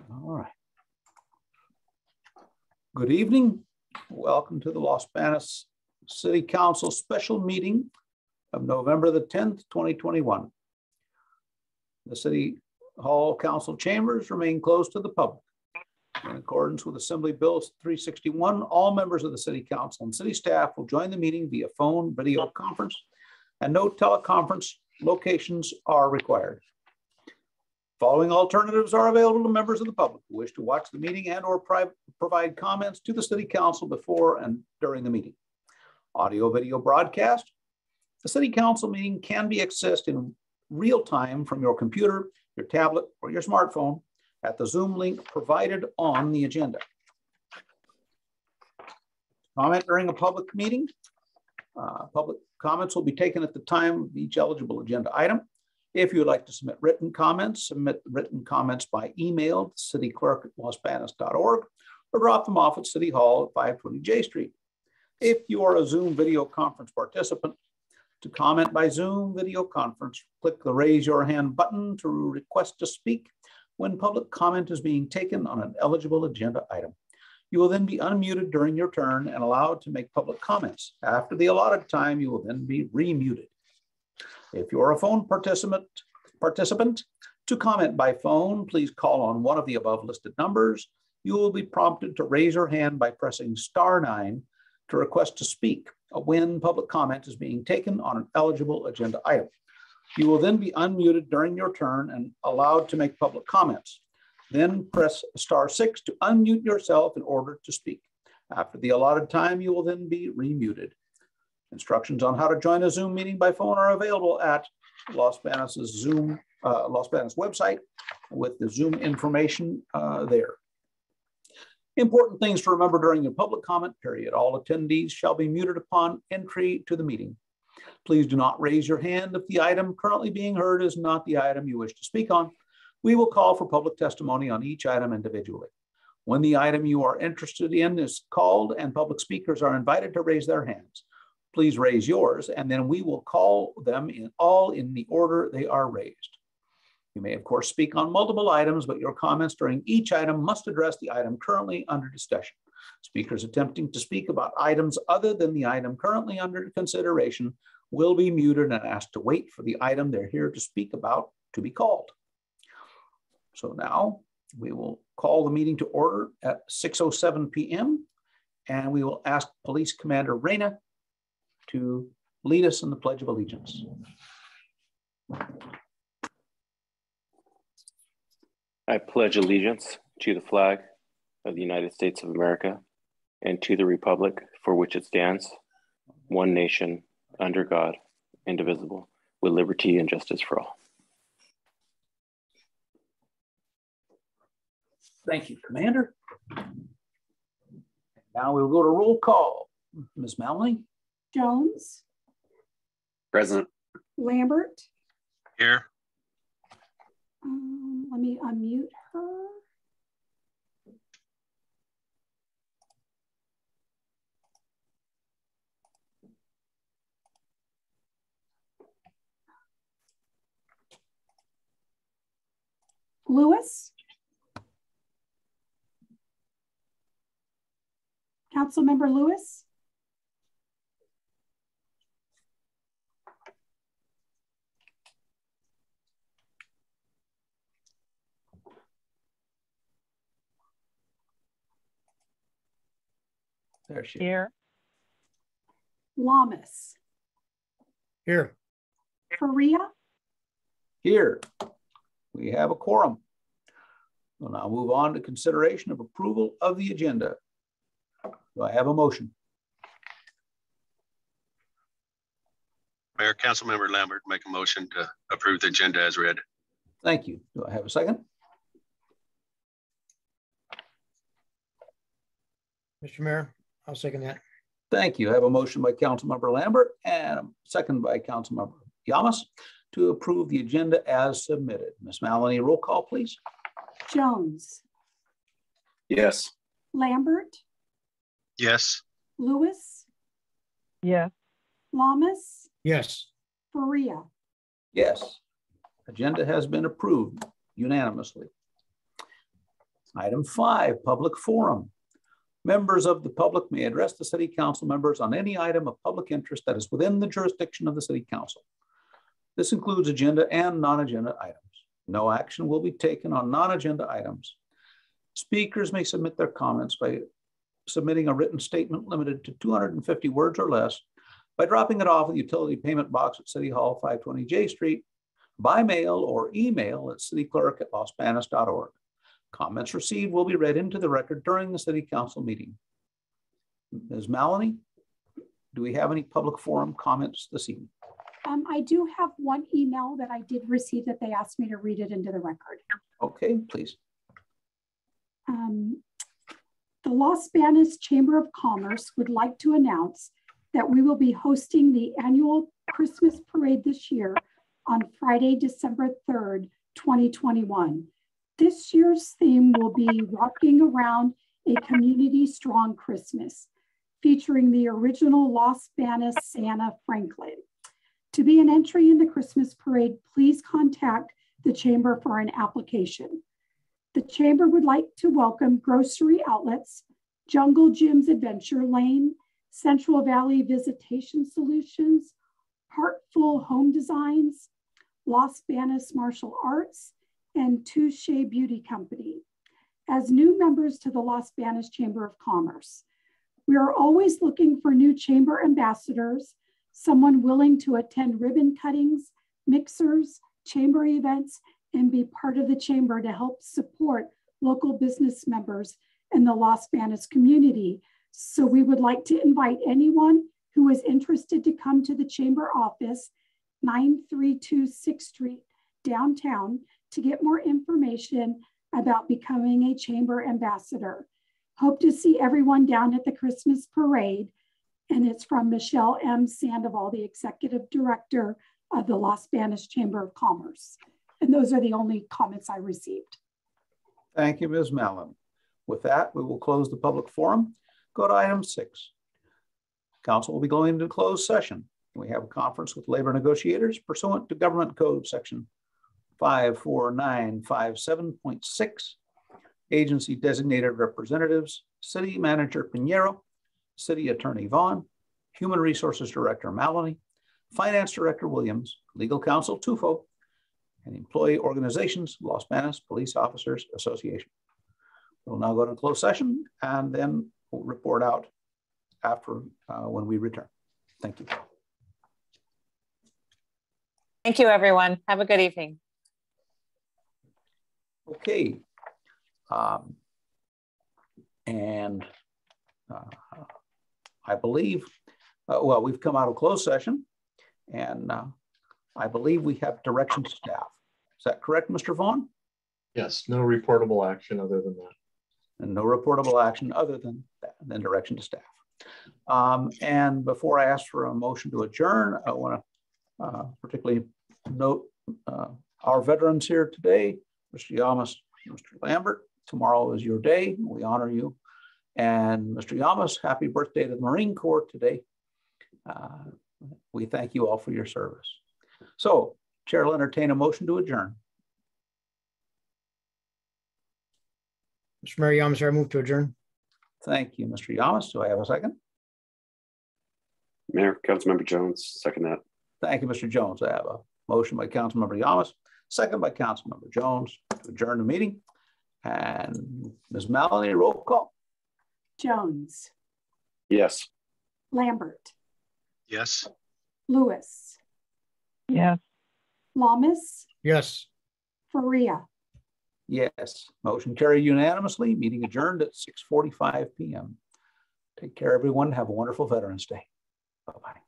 All right. Good evening. Welcome to the Los Banos City Council special meeting of November the 10th, 2021. The City Hall Council chambers remain closed to the public. In accordance with Assembly Bill 361, all members of the City Council and city staff will join the meeting via phone, video conference, and no teleconference locations are required. Following alternatives are available to members of the public who wish to watch the meeting and or provide comments to the city council before and during the meeting. Audio video broadcast. The city council meeting can be accessed in real time from your computer, your tablet, or your smartphone at the Zoom link provided on the agenda. Comment during a public meeting. Uh, public comments will be taken at the time of each eligible agenda item. If you would like to submit written comments, submit written comments by email to cityclerk at or drop them off at City Hall at 520 J Street. If you are a Zoom video conference participant, to comment by Zoom video conference, click the raise your hand button to request to speak when public comment is being taken on an eligible agenda item. You will then be unmuted during your turn and allowed to make public comments. After the allotted time, you will then be remuted. If you're a phone participant, participant, to comment by phone, please call on one of the above listed numbers. You will be prompted to raise your hand by pressing star nine to request to speak uh, when public comment is being taken on an eligible agenda item. You will then be unmuted during your turn and allowed to make public comments. Then press star six to unmute yourself in order to speak. After the allotted time, you will then be remuted. Instructions on how to join a Zoom meeting by phone are available at Los Banos' Zoom, uh, Los Banos website with the Zoom information uh, there. Important things to remember during the public comment period. All attendees shall be muted upon entry to the meeting. Please do not raise your hand if the item currently being heard is not the item you wish to speak on. We will call for public testimony on each item individually. When the item you are interested in is called and public speakers are invited to raise their hands, please raise yours, and then we will call them in all in the order they are raised. You may, of course, speak on multiple items, but your comments during each item must address the item currently under discussion. Speakers attempting to speak about items other than the item currently under consideration will be muted and asked to wait for the item they're here to speak about to be called. So now we will call the meeting to order at 6.07 p.m. and we will ask Police Commander Reyna to lead us in the Pledge of Allegiance. I pledge allegiance to the flag of the United States of America and to the republic for which it stands, one nation, under God, indivisible, with liberty and justice for all. Thank you, Commander. Now we'll go to roll call. Ms. Maloney? Jones. Present. Lambert. Here. Um, let me unmute her. Lewis? Councilmember Lewis? There she Here. Llamas? Here. Faria? Here. We have a quorum. We'll now move on to consideration of approval of the agenda. Do I have a motion? Mayor, Councilmember Lambert, make a motion to approve the agenda as read. Thank you. Do I have a second? Mr. Mayor, I'll second that. Thank you. I have a motion by Councilmember Lambert and a second by Councilmember Llamas to approve the agenda as submitted. Ms. Maloney, roll call, please. Jones? Yes. Lambert? Yes. Lewis? Yes. Llamas? Yes. Faria? Yes. Agenda has been approved unanimously. Item five, public forum. Members of the public may address the city council members on any item of public interest that is within the jurisdiction of the city council. This includes agenda and non-agenda items. No action will be taken on non-agenda items. Speakers may submit their comments by submitting a written statement limited to 250 words or less by dropping it off at the utility payment box at City Hall, 520 J Street, by mail or email at cityclerk@losbanos.org. Comments received will be read into the record during the city council meeting. Ms. Maloney, do we have any public forum comments this evening? Um, I do have one email that I did receive that they asked me to read it into the record. Okay, please. Um, the Los Banos Chamber of Commerce would like to announce that we will be hosting the annual Christmas parade this year on Friday, December 3rd, 2021. This year's theme will be Rocking Around a Community Strong Christmas, featuring the original Los Banos Santa Franklin. To be an entry in the Christmas parade, please contact the Chamber for an application. The Chamber would like to welcome grocery outlets, Jungle Jim's Adventure Lane, Central Valley Visitation Solutions, Heartful Home Designs, Los Banos Martial Arts, and Touche Beauty Company as new members to the Los Banos Chamber of Commerce. We are always looking for new chamber ambassadors, someone willing to attend ribbon cuttings, mixers, chamber events, and be part of the chamber to help support local business members in the Los Banos community. So we would like to invite anyone who is interested to come to the chamber office, 932 6th Street, downtown, to get more information about becoming a chamber ambassador. Hope to see everyone down at the Christmas parade. And it's from Michelle M. Sandoval, the executive director of the Los Banos Chamber of Commerce. And those are the only comments I received. Thank you, Ms. Mallon. With that, we will close the public forum. Go to item six. Council will be going into closed session. We have a conference with labor negotiators pursuant to Government Code Section 54957.6, agency designated representatives, City Manager Pinheiro, City Attorney Vaughn, Human Resources Director Maloney, Finance Director Williams, Legal Counsel Tufo, and employee organizations, Los Banos Police Officers Association. We'll now go to closed session and then we'll report out after uh, when we return. Thank you. Thank you, everyone. Have a good evening. Okay. Um, and uh, I believe, uh, well, we've come out of closed session and uh, I believe we have direction to staff. Is that correct, Mr. Vaughn? Yes, no reportable action other than that. And no reportable action other than that, than direction to staff. Um, and before I ask for a motion to adjourn, I want to uh, particularly note uh, our veterans here today, Mr. Llamas, Mr. Lambert. Tomorrow is your day. We honor you. And Mr. Llamas, happy birthday to the Marine Corps today. Uh, we thank you all for your service. So, Chair will entertain a motion to adjourn. Mr. Mayor Llamas, I move to adjourn. Thank you, Mr. Llamas. Do I have a second? Mayor, Councilmember Jones, second that. Thank you, Mr. Jones. I have a motion by Councilmember Llamas, second by Councilmember Jones to adjourn the meeting. And Ms. Maloney, roll call. Jones, Yes. Lambert, Yes. Lewis, Yes. Llamas, Yes. Faria. Yes, motion carried unanimously. Meeting adjourned at 6:45 PM. Take care, everyone. Have a wonderful Veterans Day. Bye-bye.